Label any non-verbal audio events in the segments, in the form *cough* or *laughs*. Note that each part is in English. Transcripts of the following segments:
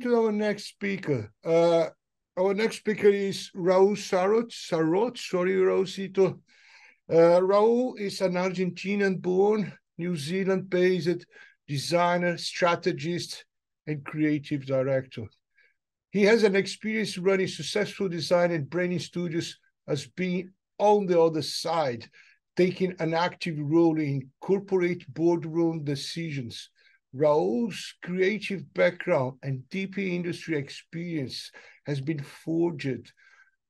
to our next speaker. Uh, our next speaker is Raul Sarrot. Sarrot, sorry, Raulcito. Uh, Raul is an Argentinian-born, New Zealand-based designer, strategist, and creative director. He has an experience running successful design and branding studios as being on the other side, taking an active role in corporate boardroom decisions. Raul's creative background and deep industry experience has been forged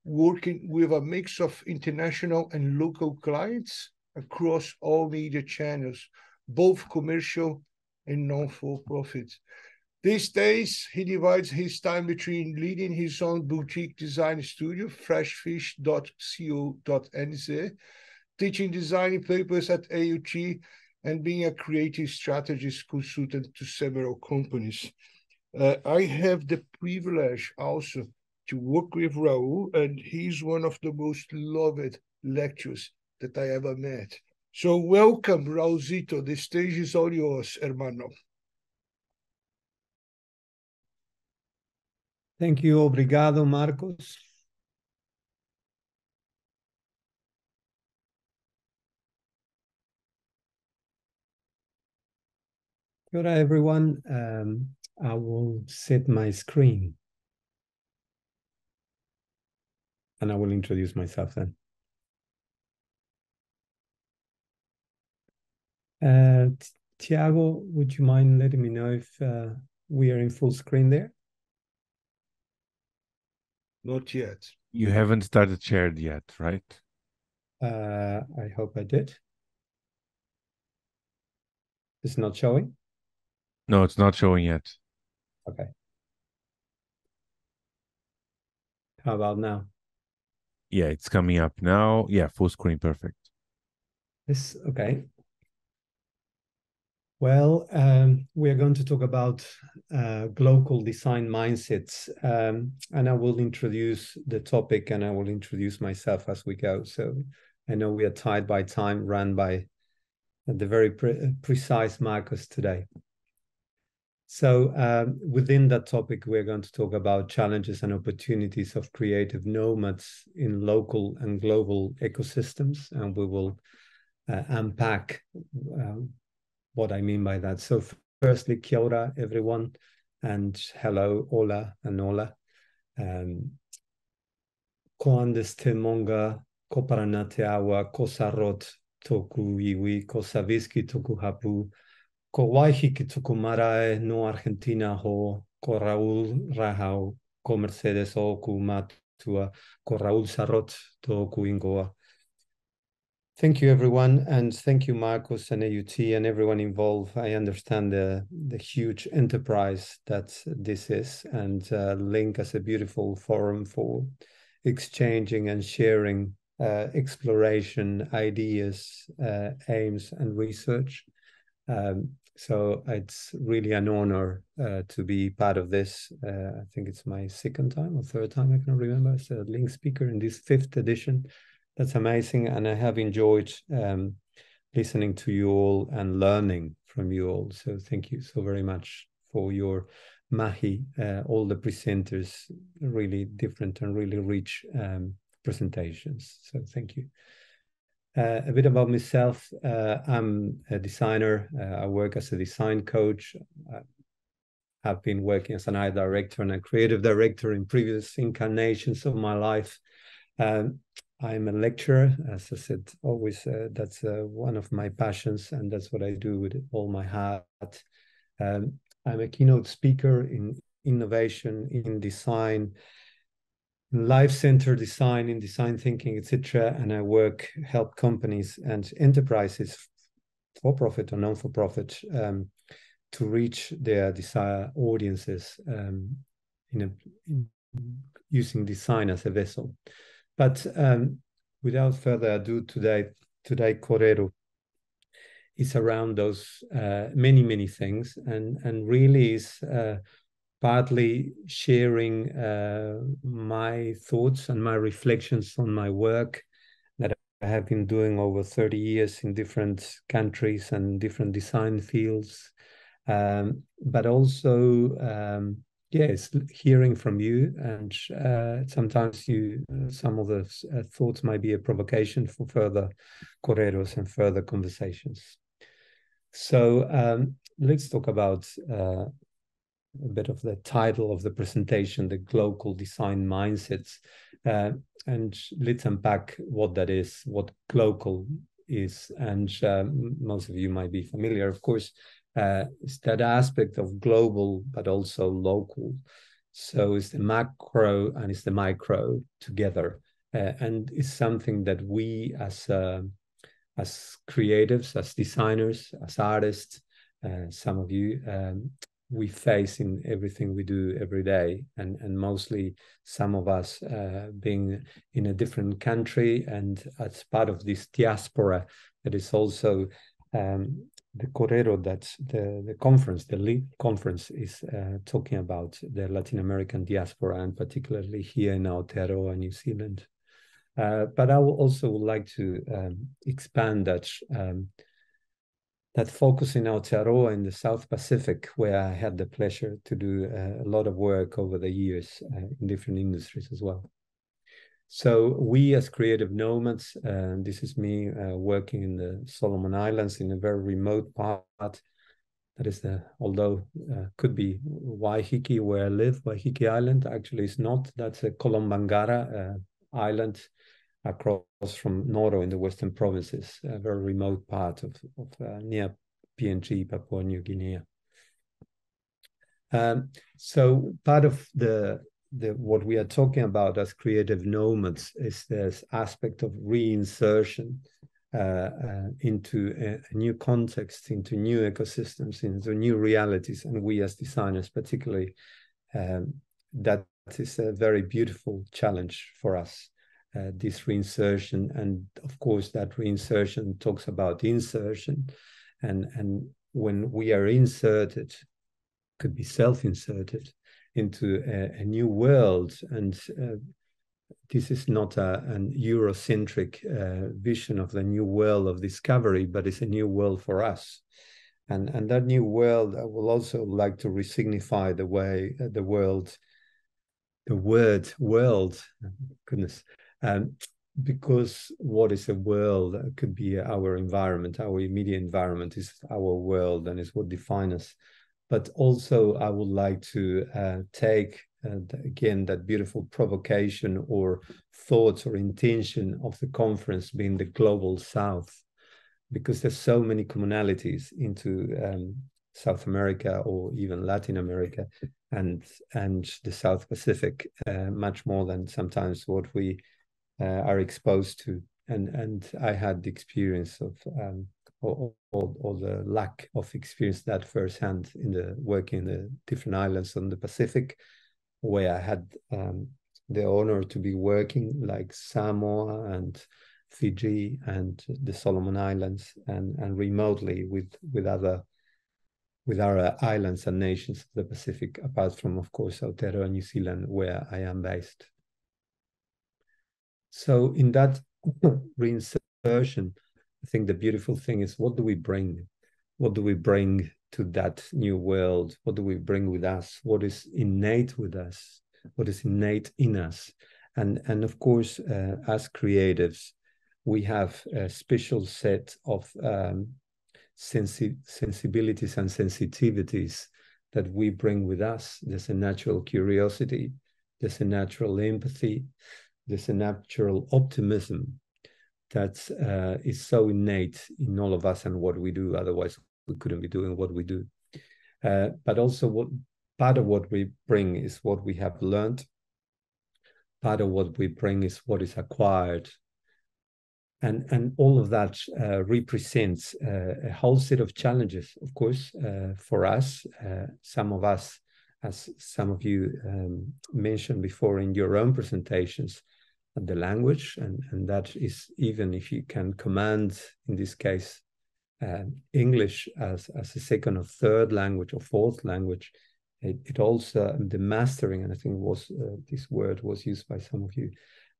working with a mix of international and local clients across all media channels, both commercial and non-for-profit. These days, he divides his time between leading his own boutique design studio, freshfish.co.nz, teaching design papers at AUT, and being a creative strategist consultant to several companies. Uh, I have the privilege also to work with Raul, and he's one of the most loved lecturers that I ever met. So welcome, Raulzito. The stage is all yours, hermano. Thank you. Obrigado, Marcos. Good everyone. Um, I will set my screen. And I will introduce myself then. Uh, Tiago, would you mind letting me know if uh, we are in full screen there? Not yet. You haven't started shared yet, right? Uh, I hope I did. It's not showing? No, it's not showing yet. Okay. How about now? Yeah, it's coming up now. Yeah, full screen, perfect. This okay. Well, um, we are going to talk about uh, glocal design mindsets, um, and I will introduce the topic and I will introduce myself as we go. So I know we are tied by time, run by the very pre precise Marcus today. So um, within that topic, we're going to talk about challenges and opportunities of creative nomads in local and global ecosystems, and we will uh, unpack um, what I mean by that. So firstly, kia ora, everyone, and hello, hola, and hola. Um, ko andes te maunga, ko parana te awa, ko sarrot toku iwi, ko saviski toku hapu, ko waihi ki no Argentina ho, ko Rahau, ko Mercedes matua, ko Sarrot toku ingoa. Thank you, everyone, and thank you, Marcos and AUT and everyone involved. I understand the the huge enterprise that this is, and uh, Link as a beautiful forum for exchanging and sharing uh, exploration, ideas, uh, aims, and research. Um, so it's really an honor uh, to be part of this. Uh, I think it's my second time or third time, I can remember, as a Link speaker in this fifth edition. That's amazing and i have enjoyed um, listening to you all and learning from you all. So thank you so very much for your mahi uh, all the presenters really different and really rich um, presentations. So thank you uh, a bit about myself. Uh, i'm a designer. Uh, i work as a design coach. I've been working as an art director and a creative director in previous incarnations of my life. Um, I'm a lecturer, as I said, always uh, that's uh, one of my passions, and that's what I do with all my heart. Um, I'm a keynote speaker in innovation, in design, life center design, in design thinking, etc. And I work help companies and enterprises, for profit or non for profit, um, to reach their desire audiences um, in a in using design as a vessel. But um, without further ado, today, today Korero is around those uh, many, many things and, and really is uh, partly sharing uh, my thoughts and my reflections on my work that I have been doing over 30 years in different countries and different design fields. Um, but also, um, yes, hearing from you, and uh, sometimes you uh, some of the uh, thoughts might be a provocation for further koreros and further conversations. So um, let's talk about uh, a bit of the title of the presentation, the glocal design mindsets, uh, and let's unpack what that is, what glocal is, and um, most of you might be familiar, of course, uh, is that aspect of global but also local. So it's the macro and it's the micro together, uh, and it's something that we as uh, as creatives, as designers, as artists, uh, some of you um, we face in everything we do every day and and mostly some of us uh, being in a different country and as part of this diaspora that is also um, the Korero that the, the conference, the lead conference is uh, talking about the Latin American diaspora and particularly here in Aotearoa, New Zealand. Uh, but I would also like to um, expand that um, that focus in Aotearoa in the South Pacific, where I had the pleasure to do uh, a lot of work over the years uh, in different industries as well. So we as creative nomads, uh, this is me uh, working in the Solomon Islands in a very remote part. That is the, although uh, could be Waiheke where I live, Waiheke Island, actually is not. That's a Kolombangara uh, island across from Noro in the Western provinces, a very remote part of, of uh, near PNG, Papua New Guinea. Um, so part of the the what we are talking about as creative nomads is this aspect of reinsertion uh, uh, into a, a, new context, into new ecosystems, into new realities, and we as designers, particularly, um, that is a very beautiful challenge for us uh, this reinsertion. And of course, that reinsertion talks about insertion. And, and when we are inserted, could be self-inserted into a, a, new world. And uh, this is not a, an Eurocentric uh, vision of the new world of discovery, but it's a new world for us. And, and that new world, I will also like to resignify the way uh, the world, the word world, goodness, um, because what is a world could be our environment, our immediate environment is our world and is what defines us. But also, I would like to uh, take uh, again that beautiful provocation or thoughts or intention of the conference being the global South, because there's so many commonalities into um, South America or even Latin America and and the South Pacific, uh, much more than sometimes what we uh, are exposed to. And and I had the experience of um, all, all, all, the lack of experience that firsthand in the working in the different islands on the Pacific, where I had um, the honor to be working like Samoa and Fiji and the Solomon Islands and and remotely with with other with our islands and nations of the Pacific, apart from of course Aotearoa, New Zealand, where I am based. So in that *clears throat* reinsertion, I think the beautiful thing is what do we bring? What do we bring to that new world? What do we bring with us? What is innate with us? What is innate in us? And and of course, uh, as creatives, we have a special set of um, sensi- sensibilities and sensitivities that we bring with us. There's a natural curiosity. There's a natural empathy there's a natural optimism that uh, is so innate in all of us and what we do. Otherwise, we couldn't be doing what we do. Uh, but also, what part of what we bring is what we have learned. Part of what we bring is what is acquired, and and all of that uh, represents uh, a whole set of challenges. Of course, uh, for us, uh, some of us, as some of you um, mentioned before in your own presentations, the language, and, and that is even if you can command, in this case, uh, English as, as a second or third language or fourth language, it, it also, the mastering, and I think was uh, this word was used by some of you,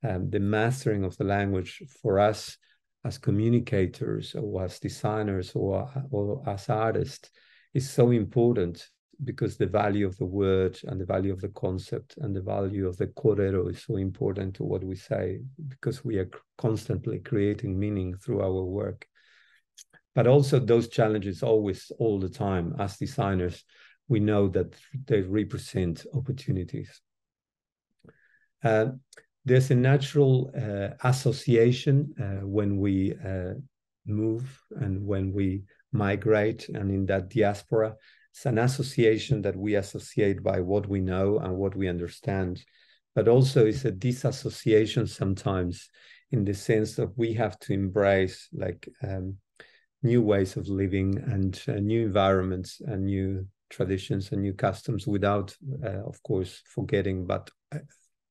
um, the mastering of the language for us as communicators or as designers or, or as artists is so important because the value of the word and the value of the concept and the value of the korero is so important to what we say because we are constantly creating meaning through our work. But also those challenges always all the time as designers, we know that they represent opportunities. Uh, there's a natural uh, association uh, when we uh, move and when we migrate and in that diaspora it's an association that we associate by what we know and what we understand but also it's a disassociation sometimes in the sense that we have to embrace like um, new ways of living and uh, new environments and new traditions and new customs without uh, of course forgetting but uh,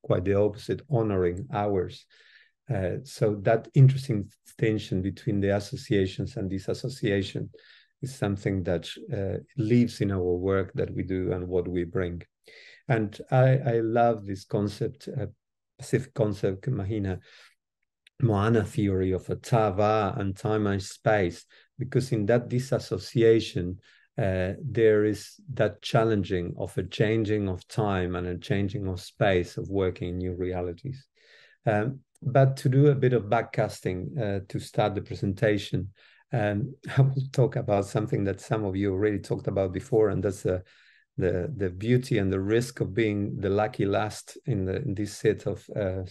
quite the opposite honoring ours. Uh, so that interesting tension between the associations and disassociation is something that uh, lives in our work that we do and what we bring. And I, I love this concept, uh, Pacific concept, Mahina, Moana theory of a tava and time and space, because in that disassociation, uh, there is that challenging of a changing of time and a changing of space of working in new realities. Um, but to do a bit of backcasting uh, to start the presentation, um, *laughs* I will talk about something that some of you already talked about before, and that's uh, the the beauty and the risk of being the lucky last in, the, in this set of uh,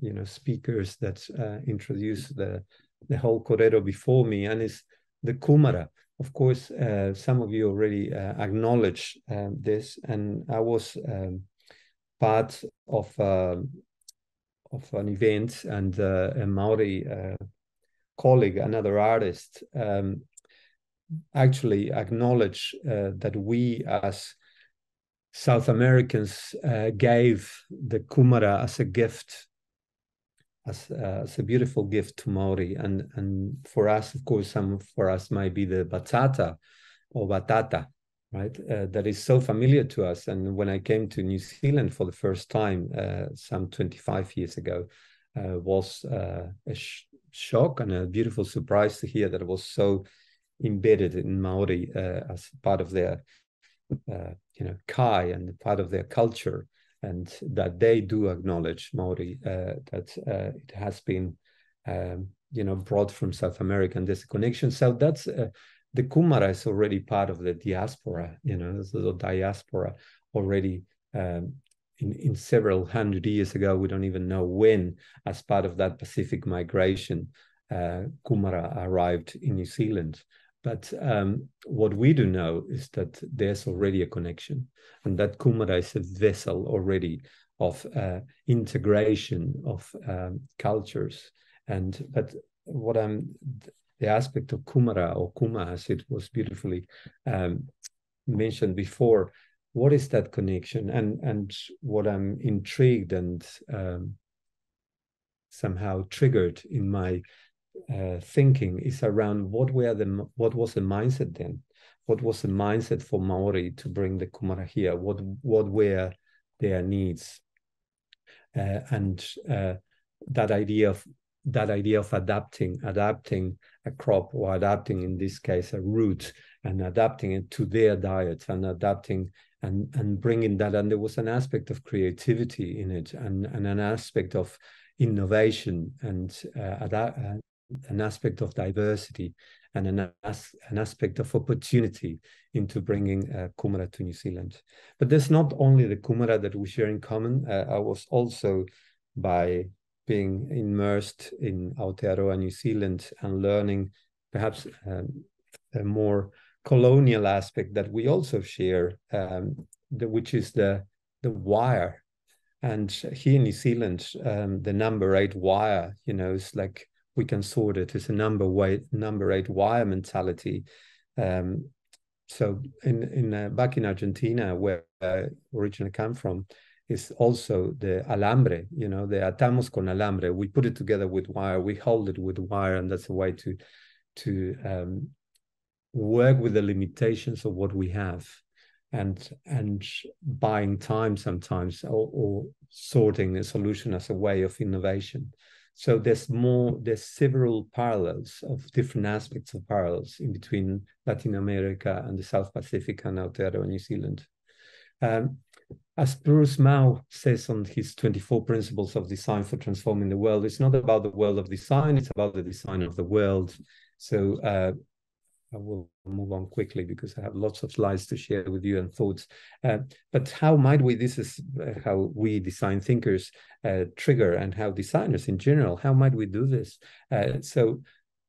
you know speakers that uh, introduce the the whole korero before me, and is the kumara. Of course, uh, some of you already uh, acknowledge um, this, and I was um, part of um, of an event, and uh, a Maori uh, colleague, another artist, um, actually acknowledge uh, that we as South Americans uh, gave the kumara as a gift, as, uh, as, a beautiful gift to Maori, and and for us, of course, some for us might be the batata or batata, right? Uh, that is so familiar to us. And when I came to New Zealand for the first time, uh, some 25 years ago, uh, was a sh shock and a beautiful surprise to hear that it was so embedded in Maori uh, as part of their, uh, you know, kai and part of their culture. And that they do acknowledge Maori, that it has been, um, you know, brought from South America and a connection. So that's the Kumara is already part of the diaspora, you know, this the diaspora already um, in, in several hundred years ago, we don't even know when, as part of that Pacific migration, uh, Kumara arrived in New Zealand. But um, what we do know is that there's already a connection, and that Kumara is a vessel already of uh, integration of um, cultures. And but what I'm the aspect of Kumara or Kuma, as it was beautifully um, mentioned before. What is that connection? And and what I'm intrigued and um, somehow triggered in my uh, thinking is around what were the what was the mindset then? What was the mindset for Maori to bring the Kumara here? What what were their needs? Uh, and uh, that idea of that idea of adapting, adapting a crop or adapting, in this case, a root and adapting it to their diet and adapting and, and bringing that. And there was an aspect of creativity in it and, and an aspect of innovation and uh, uh, an aspect of diversity and an, as, an aspect of opportunity into bringing uh, Kumara to New Zealand. But there's not only the Kumara that we share in common. Uh, I was also by being immersed in Aotearoa, New Zealand, and learning perhaps um, a more colonial aspect that we also share, um, the, which is the the wire. And here in New Zealand, um, the number eight wire, you know, is like we can sort it as a number weight, number eight wire mentality. Um, so in in uh, back in Argentina, where I originally come from, is also the alambre, you know, the atamos con alambre. We put it together with wire, we hold it with wire, and that's a way to to um, work with the limitations of what we have and and buying time sometimes or, or, sorting a solution as a way of innovation So there's more, there's several parallels of different aspects of parallels in between Latin America and the South Pacific and Aotearoa New Zealand. Um, as Bruce Mau says on his 24 principles of design for transforming the world, it's not about the world of design, it's about the design of the world. So uh, I will move on quickly because I have lots of slides to share with you and thoughts. Uh, but how might we, this is uh, how we design thinkers uh, trigger and how designers in general, how might we do this? Uh, so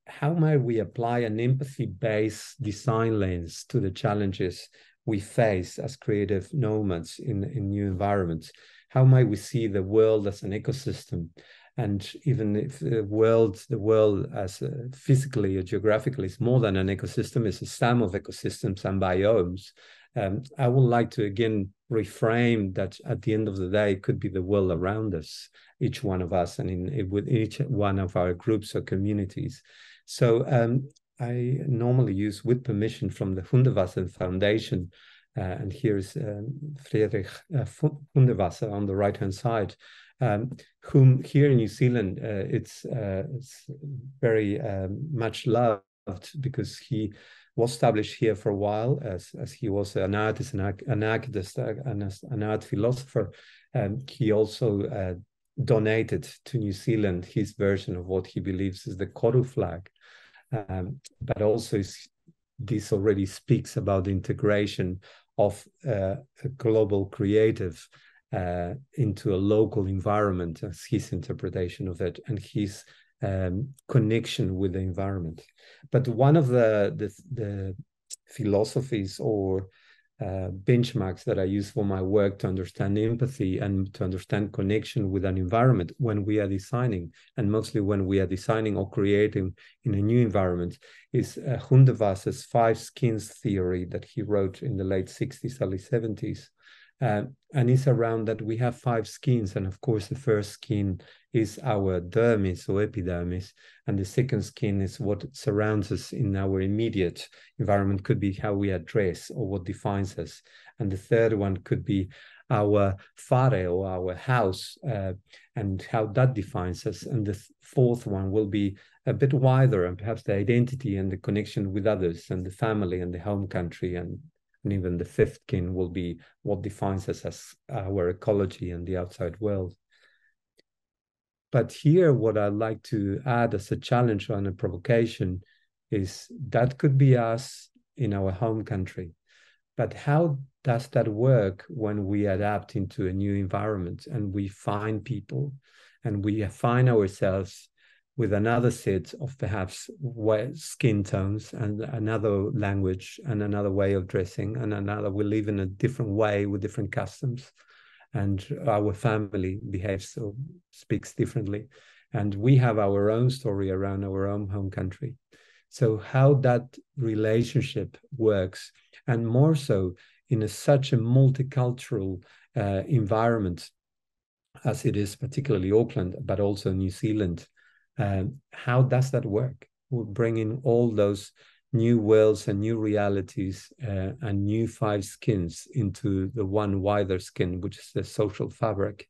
how might we apply an empathy-based design lens to the challenges we face as creative nomads in, in new environments? How might we see the world as an ecosystem? And even if the world the world as a, physically or geographically is more than an ecosystem it's a sum of ecosystems and biomes um, i would like to again reframe that at the end of the day it could be the world around us each one of us and in with each one of our groups or communities. So um, i normally use with permission from the Hundertwasser foundation uh, and here's um, Friedrich uh, Hundertwasser on the right hand side um, whom here in New Zealand uh, it's, uh, it's very um, much loved because he was established here for a while as, as he was an artist, an, an uh, an, an art philosopher. Um, he also uh, donated to New Zealand his version of what he believes is the Koru flag. Um, but also this already speaks about the integration of uh, a global creative uh, into a local environment as his interpretation of it and his um, connection with the environment. But one of the, the, the philosophies or uh, benchmarks that I use for my work to understand empathy and to understand connection with an environment when we are designing, and mostly when we are designing or creating in a new environment, is uh, five skins theory that he wrote in the late 60s, early 70s. Uh, and it's around that we have five skins. And of course, the first skin is our dermis or epidermis. And the second skin is what surrounds us in our immediate environment, could be how we address or what defines us. And the third one could be our whare or our house uh, and how that defines us. And the fourth one will be a bit wider and perhaps the identity and the connection with others and the family and the home country and and even the fifth kin will be what defines us as our ecology and the outside world. But here, what I'd like to add as a challenge and a provocation is that could be us in our home country. But how does that work when we adapt into a new environment and we find people and we find ourselves with another set of perhaps skin tones and another language and another way of dressing and another we live in a different way with different customs. And our family behaves or speaks differently. And we have our own story around our own home country. So how that relationship works and more so in a, such a multicultural uh, environment as it is particularly auckland but also new zealand um, how does that work? We're bringing all those new worlds and new realities uh, and new five skins into the one wider skin, which is the social fabric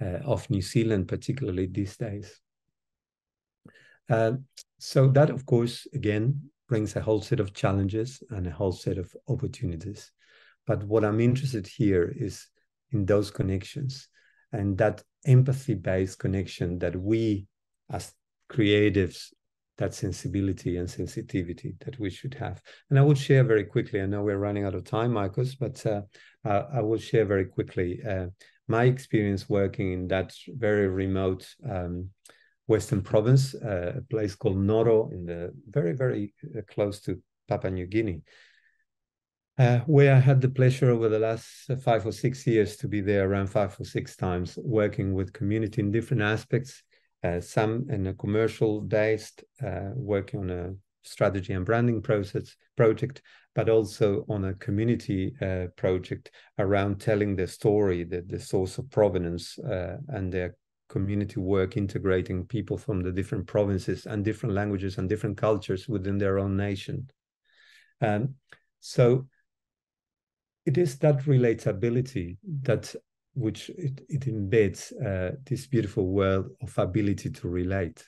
uh, of New Zealand, particularly these days. Uh, so that, of course, again, brings a whole set of challenges and a whole set of opportunities. But what I'm interested here is in those connections and that empathy-based connection that we as creatives that sensibility and sensitivity that we should have. And I will share very quickly. I know we're running out of time, Marcus, but uh, I will share very quickly uh, my experience working in that very remote um, Western province, uh, a place called Noro, in the very, very uh, close to Papua New Guinea. Uh, where I had the pleasure over the last five or six years to be there around five or six times, working with community in different aspects, uh, some in a commercial based, uh, working on a strategy and branding process project, but also on a community uh, project around telling the story, the, the source of provenance uh, and their community work integrating people from the different provinces and different languages and different cultures within their own nation. Um, so it is that relatability that which it, it embeds uh, this beautiful world of ability to relate.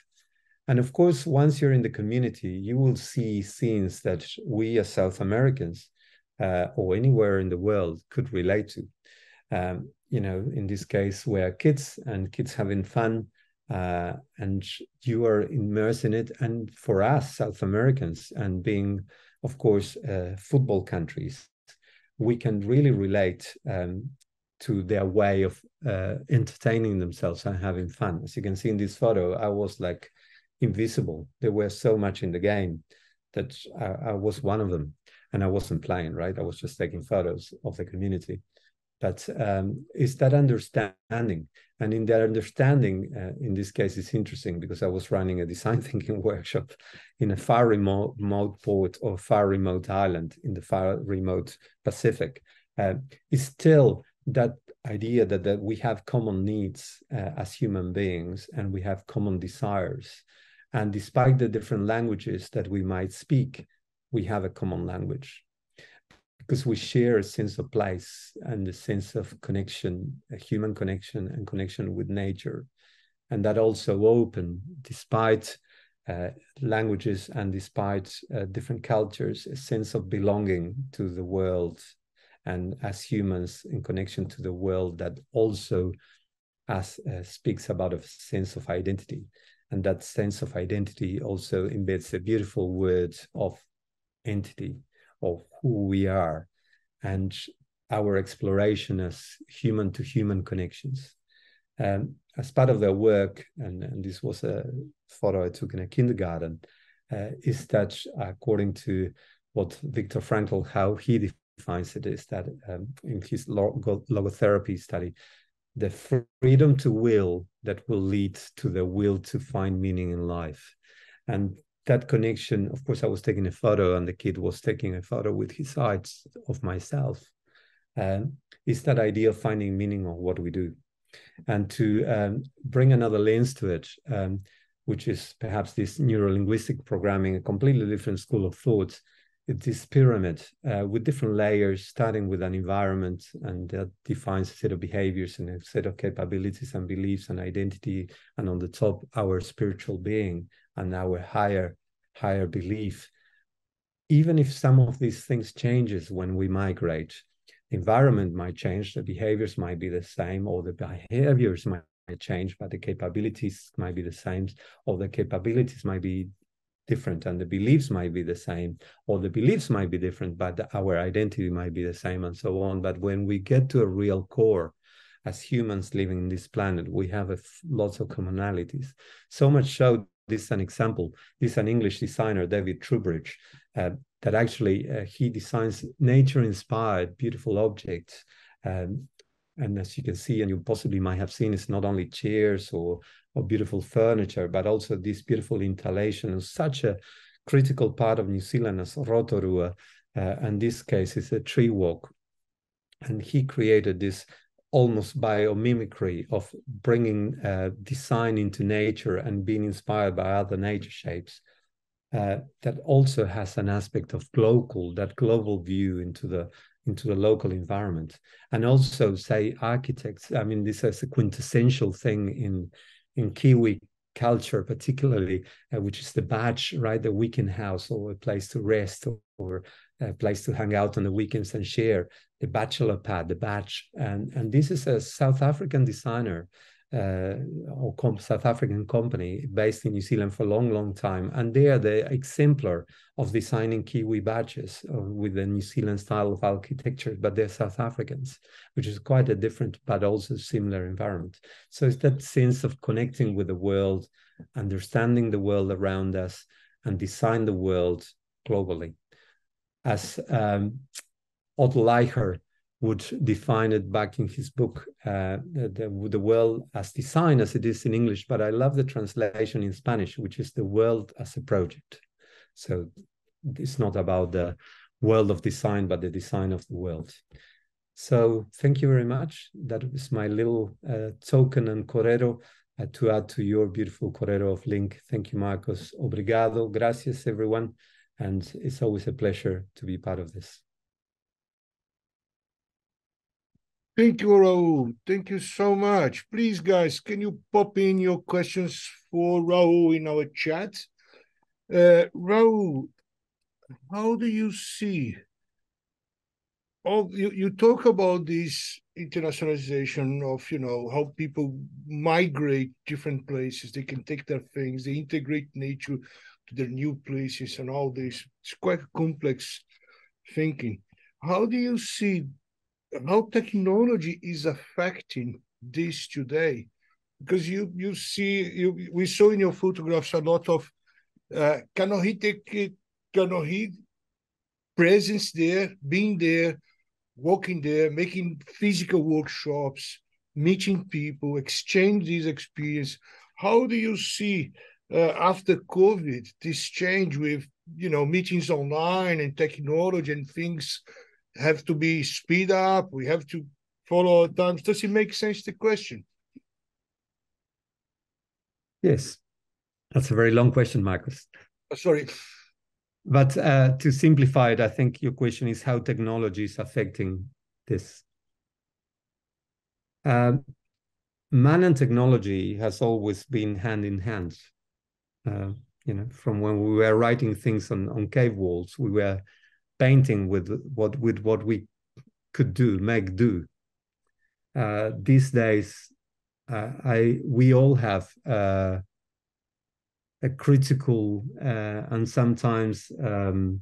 And of course, once you're in the community, you will see scenes that we as South Americans uh, or anywhere in the world could relate to. Um, you know, in this case, where kids and kids having fun, uh, and you are immersed in it. And for us, South Americans, and being, of course, uh, football countries, we can really relate um, to their way of uh, entertaining themselves and having fun. As you can see in this photo, I was like invisible. There were so much in the game that I, I was one of them, and I wasn't playing. Right, I was just taking photos of the community. But um, it's that understanding, and in that understanding, uh, in this case, it's interesting because I was running a design *laughs* thinking workshop in a far remote, remote port or far remote island in the far remote Pacific. Uh, it's still that idea that, that we have common needs uh, as human beings and we have common desires. And despite the different languages that we might speak, we have a common language because we share a sense of place and a sense of connection, a human connection and connection with nature. And that also open, despite uh, languages and despite uh, different cultures, a sense of belonging to the world and as humans in connection to the world that also as uh, speaks about a sense of identity. And that sense of identity also embeds a beautiful word of entity of who we are and our exploration as human to human connections. Um, as part of their work and, and, this was a photo i took in a kindergarten uh, is that according to what viktor frankl how he defines it is that um, in his logotherapy study, the freedom to will that will lead to the will to find meaning in life. And that connection, of course, I was taking a photo and the kid was taking a photo with his eyes of myself. Um, is that idea of finding meaning of what we do and to um, bring another lens to it, um, which is perhaps this neurolinguistic programming, a completely different school of thought this pyramid uh, with different layers, starting with an environment, and that defines a set of behaviors and a set of capabilities and beliefs and identity, and on the top, our spiritual being and our higher higher belief. Even if some of these things changes when we migrate, the environment might change, the behaviors might be the same, or the behaviors might change, but the capabilities might be the same, or the capabilities might be different and the beliefs might be the same or the beliefs might be different but our identity might be the same and so on. But when we get to a real core as humans living in this planet we have a lots of commonalities. So much so this is an example this is an english designer david trubridge uh, that actually uh, he designs nature inspired beautiful objects um, and as you can see and you possibly might have seen it's not only chairs or or beautiful furniture, but also this beautiful installation of such a critical part of New Zealand as Rotorua. Uh, and this case is a tree walk. And he created this almost biomimicry of bringing uh, design into nature and being inspired by other nature shapes. Uh, that also has an aspect of global, that global view into the into the local environment, and also say architects. I mean, this is a quintessential thing in in Kiwi culture, particularly, uh, which is the bach, right? The weekend house or a place to rest or a place to hang out on the weekends and share the bachelor pad, the bach. And, and this is a South African designer uh, or South African company based in New Zealand for a long, long time. And they are the exemplar of designing Kiwi baches uh, with the New Zealand style of architecture, but they're South Africans, which is quite a different but also similar environment. So it's that sense of connecting with the world, understanding the world around us, and design the world globally. As um, Otl Aicher would define it back in his book, uh, the, the world as design as it is in English, but I love the translation in Spanish, which is the world as a project. So it's not about the world of design, but the design of the world. So thank you very much. That is my little uh, token and korero uh, to add to your beautiful korero of link. Thank you, Marcos. Obrigado. Gracias, everyone. And it's always a pleasure to be part of this. Thank you, Raul. Thank you so much. Please, guys, can you pop in your questions for Raul in our chat? Uh, Raul, how do you see? Oh, you, you talk about this internationalization of you know how people migrate different places. They can take their things, they integrate nature to their new places, and all this. It's quite complex thinking. How do you see how technology is affecting this today? Because you you see you we saw in your photographs a lot of uh, Kanohi, presence there, being there, walking there, making physical workshops, meeting people, exchange these experience. How do you see uh, after COVID this change with you know meetings online and technology and things have to be speed up? We have to follow our times. Does it make sense? The question. Yes, that's a very long question, Marcus. Uh, sorry. But uh, to simplify it, I think your question is how technology is affecting this. Um, man and technology has always been hand in hand. Uh, you know, from when we were writing things on, on cave walls, we were painting with what with what we could do, make do. Uh, these days, uh, I we all have uh, a critical uh, and sometimes um,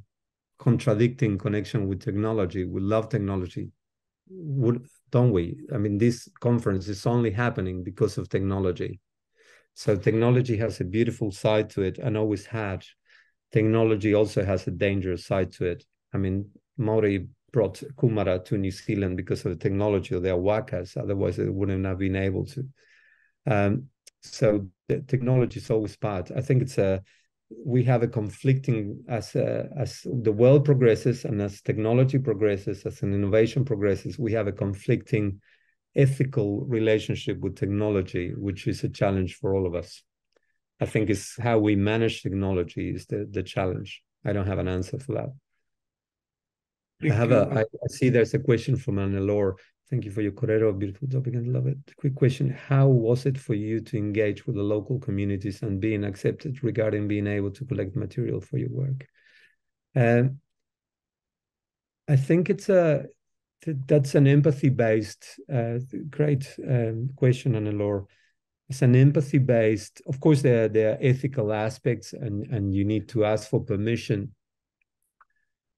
contradicting connection with technology. We love technology, Would, don't we? I mean, this conference is only happening because of technology. So technology has a beautiful side to it and always had. Technology also has a dangerous side to it. I mean, Maori brought Kumara to New Zealand because of the technology of their wakas. Otherwise, they wouldn't have been able to. Um, so the technology is always bad. I think it's a we have a conflicting as a, as the world progresses and as technology progresses, as an innovation progresses, we have a conflicting ethical relationship with technology, which is a challenge for all of us. I think it's how we manage technology is the the challenge. I don't have an answer for that. I have a. I, I see there's a question from Anelor. Thank you for your Korero, beautiful topic and love it. Quick question: How was it for you to engage with the local communities and being accepted regarding being able to collect material for your work? Um, I think it's a that's an empathy-based, uh, great um, question, Anelor. It's an empathy-based. Of course, there there are ethical aspects, and and you need to ask for permission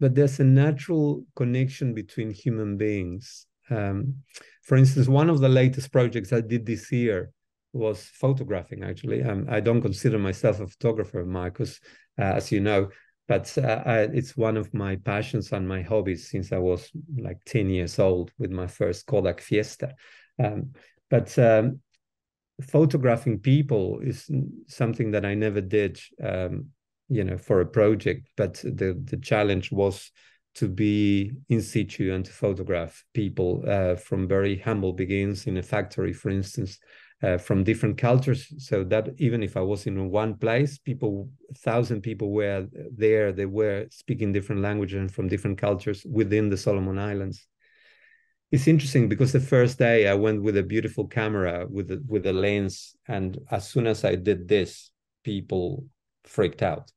but there's a natural connection between human beings. Um, for instance, one of the latest projects I did this year was photographing. Actually, um, I don't consider myself a photographer, Marcus, uh, as you know, but uh, I, it's one of my passions and my hobbies since I was like 10 years old with my first Kodak Fiesta. Um, but um, photographing people is something that I never did um, you know for a project but the the challenge was to be in situ and to photograph people uh, from very humble beginnings in a factory for instance uh, from different cultures. So that even if i was in one place people thousand people were there they were speaking different languages and from different cultures within the solomon islands. It's interesting because the first day i went with a beautiful camera with a, with a lens and as soon as i did this people freaked out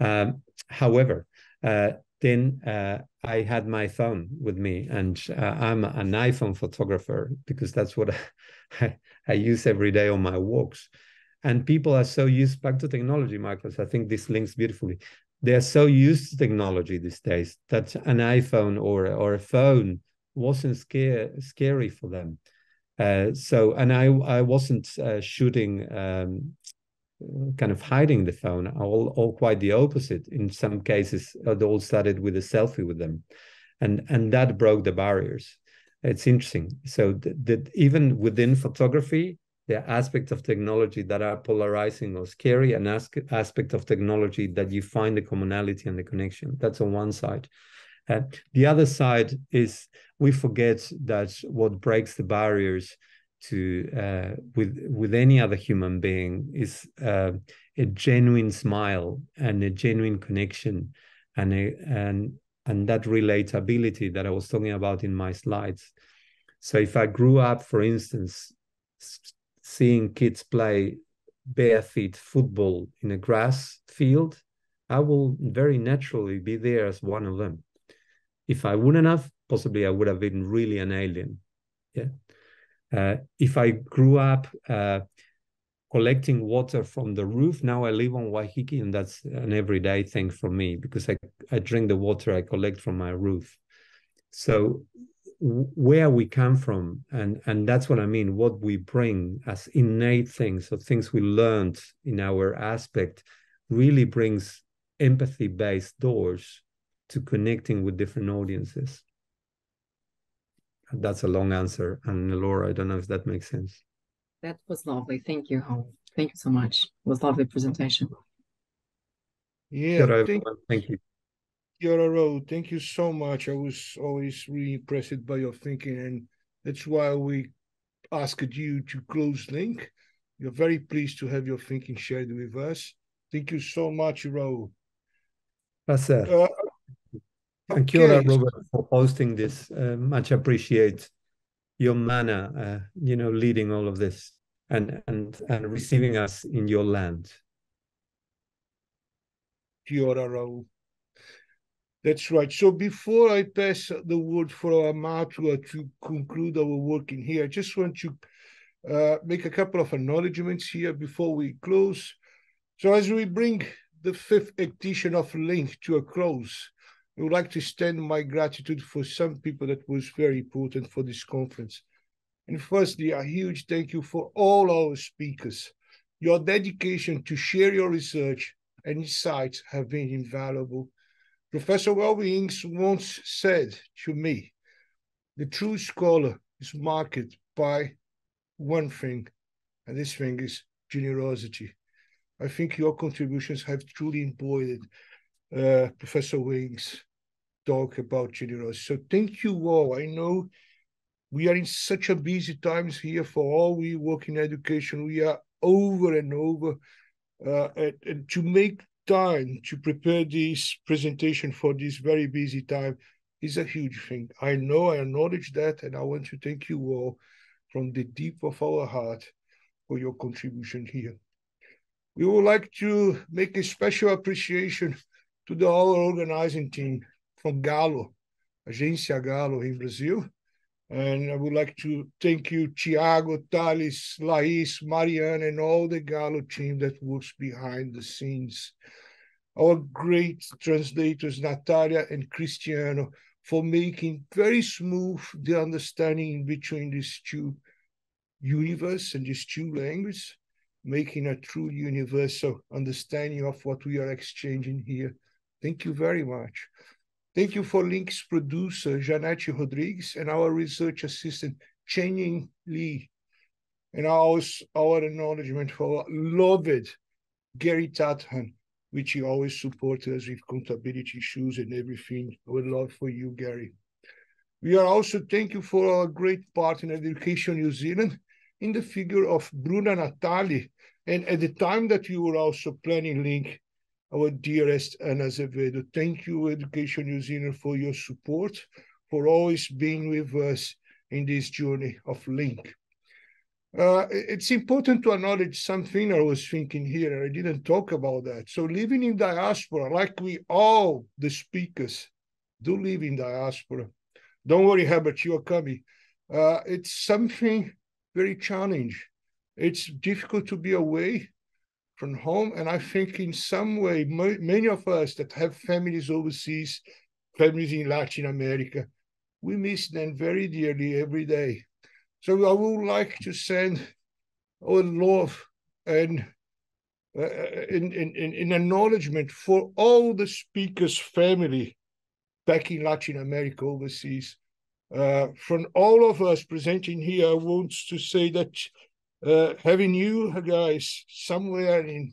um, however, uh, then uh, I had my phone with me, and uh, I'm an iPhone photographer because that's what *laughs* I, I, use every day on my walks. And people are so used back to technology, Marcus. I think this links beautifully. They are so used to technology these days that an iPhone or or a phone wasn't scare, scary for them. Uh, so, and I I wasn't uh, shooting um, kind of hiding the phone, all, all quite the opposite. In some cases, it all started with a selfie with them. And, and that broke the barriers. It's interesting. So that, even within photography, there are aspects of technology that are polarizing or scary, and as- aspect of technology that you find the commonality and the connection. That's on one side. Uh, the other side is we forget that what breaks the barriers to uh, with with any other human being is uh, a genuine smile and a genuine connection and a, and and that relatability that I was talking about in my slides. So if I grew up, for instance, seeing kids play bare feet football in a grass field, I will very naturally be there as one of them. If I wouldn't have, possibly I would have been really an alien. Yeah. Uh, if I grew up uh, collecting water from the roof. Now I live on Waiheke, and that's an everyday thing for me because I, I drink the water I collect from my roof. So where we come from, and and that's what I mean. What we bring as innate things, so things we learned in our aspect, really brings empathy-based doors to connecting with different audiences. That's a long answer, and Laura, I don't know if that makes sense. That was lovely. Thank you, Home. Thank you so much. It was lovely presentation. Yeah, thank, thank you. Yoraro, thank you so much. I was always really impressed by your thinking, and that's why we asked you to close link. We're very pleased to have your thinking shared with us. Thank you so much, Raul. Prazer. Uh, Thank okay. you, Robert, for hosting this. Uh, much appreciate your manner, uh, you know, leading all of this and and and receiving us in your land. Kia Raul. That's right. So before I pass the word for our Matua to conclude our work in here, I just want to uh, make a couple of acknowledgements here before we close. So as we bring the fifth edition of Link to a close, I would like to extend my gratitude for some people that was very important for this conference. And firstly, a huge thank you for all our speakers. Your dedication to share your research and insights have been invaluable. Professor Wellings once said to me, the true scholar is marked by one thing, and this thing is generosity. I think your contributions have truly embodied uh, Professor Wings talk about generosity. So thank you all. I know we are in such a busy times here for all we work in education. We are over and over uh, and, and to make time to prepare this presentation for this very busy time is a huge thing. I know, I acknowledge that, and I want to thank you all from the deep of our heart for your contribution here. We would like to make a special appreciation to the our organizing team from Galo, Agência Galo in Brazil, and I would like to thank you, Tiago, Thales, Lais, Mariana, and all the Galo team that works behind the scenes. Our great translators, Natalia and Cristiano, for making very smooth the understanding between these two universe and these two languages, making a true universal understanding of what we are exchanging here. Thank you very much. Thank you for Link's producer, Janete Rodrigues, and our research assistant, Chenying Lee. And our, our acknowledgement for our loved Gary Tathan, which he always supported us with accountability issues and everything. Our love for you, Gary. We are also thank you for our great partner, Education New Zealand, in the figure of Bruna Natali. And at the time that you were also planning Link, our dearest Ana Azevedo. Thank you, Education New Zealand, for your support, for always being with us in this journey of link. Uh, it's important to acknowledge something I was thinking here. I didn't talk about that. So living in diaspora, like we all, the speakers, do live in diaspora. Don't worry, Herbert, you are coming. Uh, it's something very challenging. It's difficult to be away from home. And I think in some way, many of us that have families overseas, families in Latin America, we miss them very dearly every day. So I would like to send our love and uh, in, in, in acknowledgement for all the speakers' family back in Latin America overseas. Uh, from all of us presenting here, I want to say that uh, having you guys somewhere in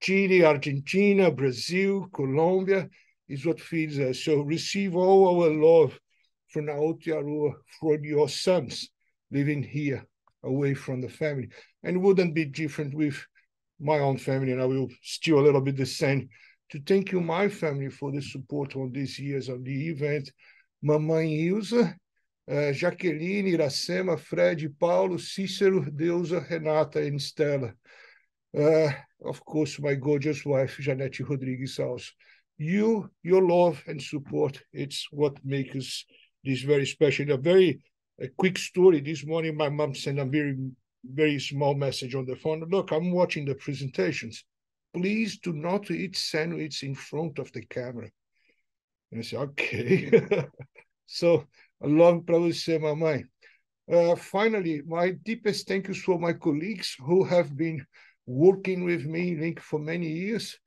Chile, Argentina, Brazil, Colombia is what feeds us. So receive all our love from Aotearoa for your sons living here away from the family. And wouldn't be different with my own family, and I will still a little bit the same. To thank you, my family, for the support on these years of the event. Mamãe Ilza, Jaqueline, Iracema, Fred, Paulo, Cícero, Deusa, Renata, and Stella. Uh, of course, my gorgeous wife, Janete Rodrigues also. You, your love and support, it's what makes us this very special. A very a quick story. This morning, my mom sent a very, very small message on the phone. Look, I'm watching the presentations. Please do not eat sandwich in front of the camera. And I said, okay. *laughs* so, love para você, mamãe. Uh, finally, my deepest thank yous for my colleagues who have been working with me, Link, for many years.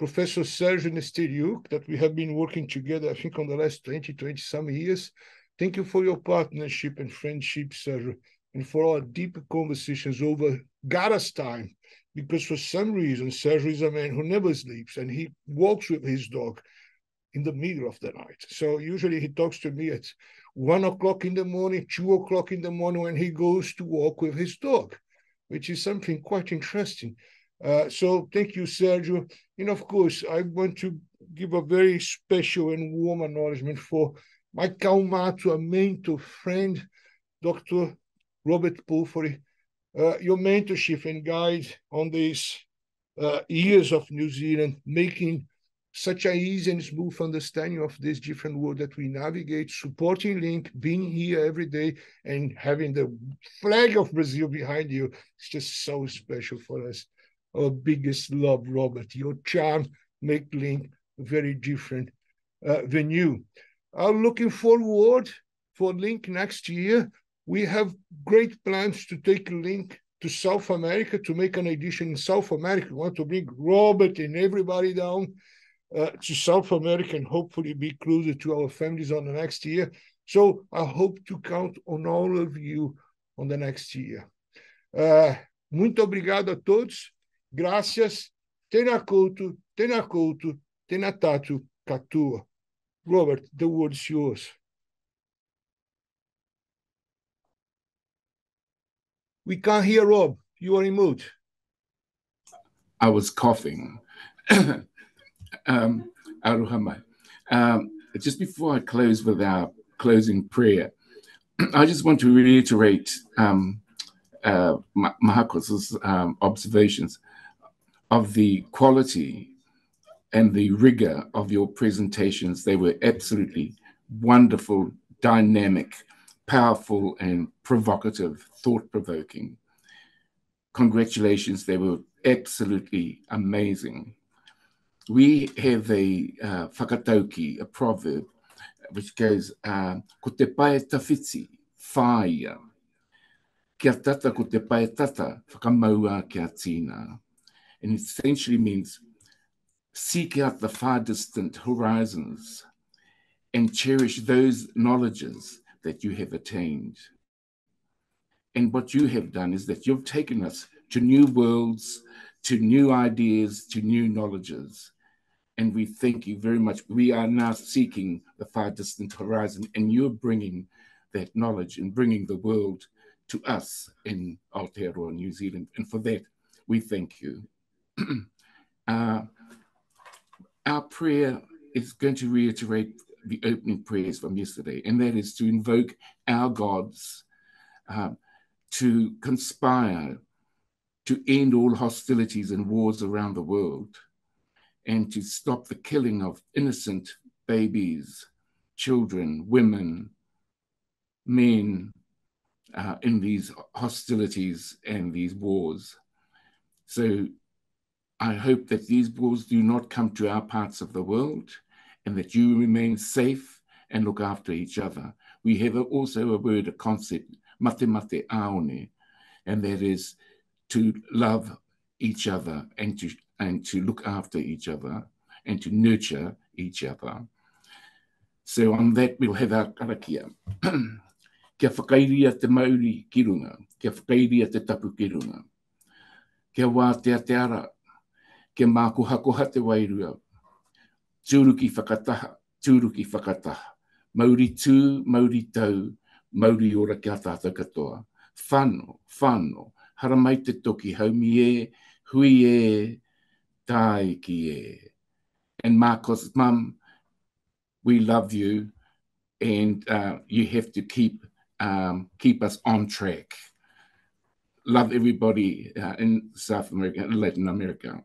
Professor Sergio Nesteriuk, that we have been working together, I think, on the last 20, 20 some years. Thank you for your partnership and friendship, Sergio, and for our deep conversations over Gara's time. Because for some reason, Sergio is a man who never sleeps and he walks with his dog in the middle of the night. So usually he talks to me at one o'clock in the morning, two o'clock in the morning when he goes to walk with his dog, which is something quite interesting. Uh, so thank you, Sergio. And of course, I want to give a very special and warm acknowledgement for my Kaumatua, a mentor friend, Dr. Robert Pulford, uh, your mentorship and guide on these uh, years of New Zealand, making such an easy and smooth understanding of this different world that we navigate, supporting Link, being here every day, and having the flag of Brazil behind you. It's just so special for us. Our biggest love, Robert. Your charm make Link very different uh, than you. I'm looking forward for Link next year. We have great plans to take Link to South America to make an edition in South America. We want to bring Robert and everybody down uh, to South America and hopefully be closer to our families on the next year. So I hope to count on all of you on the next year. Uh, muito obrigado a todos. Gracias. Tena koutou, tena koutou, tena tatou, katoa. Robert, the word is yours. We can't hear Rob. You are in mute. I was coughing. *clears throat* um, um, just before I close with our closing prayer, *clears throat* I just want to reiterate um, uh, um, observations of the quality and the rigor of your presentations. They were absolutely wonderful, dynamic, powerful, and provocative, thought provoking. Congratulations, they were absolutely amazing. We have a uh, whakatauki, a proverb, which goes, uh, ko te pae tawhiti, whāia. Kia tata ko te pae tata, whakamaua kia tīna. And it essentially means seek out the far distant horizons and cherish those knowledges that you have attained. And what you have done is that you've taken us to new worlds, to new ideas, to new knowledges. And we thank you very much. We are now seeking the far distant horizon, and you're bringing that knowledge and bringing the world to us in Aotearoa, New Zealand. And for that, we thank you. *clears throat* uh, our prayer is going to reiterate the opening prayers from yesterday, and that is to invoke our gods uh, to conspire to end all hostilities and wars around the world and to stop the killing of innocent babies, children, women, men uh, in these hostilities and these wars. So I hope that these wars do not come to our parts of the world and that you remain safe and look after each other. We have also a word, a concept, mate mate aone, and that is to love each other and to and to look after each other and to nurture each other. So on that we'll have our karakia. *clears throat* kia whakairia te mauri kirunga, kia whakairia te tapu kirunga. Kia wā te ateara ke mākuha koha te wairua. Tūruki whakataha, tūruki whakataha. Mauri tū, mauri tau, mauri ora kia tātou katoa. Whano, whano, hara mai te toki, haumi e, hui e, tai ki e. And Marcos, mum, we love you and uh, you have to keep um, keep us on track. Love everybody uh, in South America, Latin America.